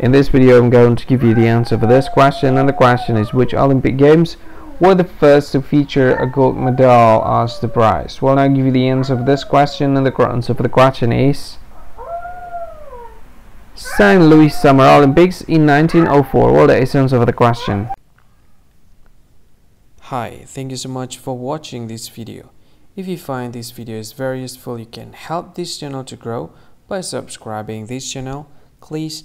In this video I'm going to give you the answer for this question and the question is which Olympic Games were the first to feature a gold medal as the prize? Well now give you the answer for this question and the answer for the question is St. Louis Summer Olympics in 1904. Well that is the answer for the question. Hi, thank you so much for watching this video. If you find this video is very useful, you can help this channel to grow by subscribing this channel. Please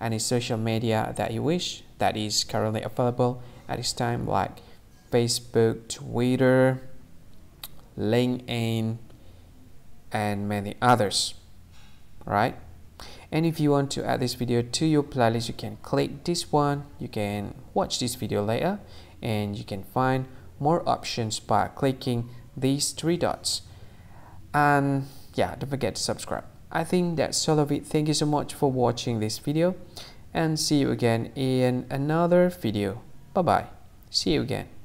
any social media that you wish that is currently available at this time like Facebook, Twitter, LinkedIn, and many others. Right? And if you want to add this video to your playlist, you can click this one. You can watch this video later and you can find more options by clicking these three dots. And yeah, don't forget to subscribe. I think that's all of it. Thank you so much for watching this video and see you again in another video. Bye bye. See you again.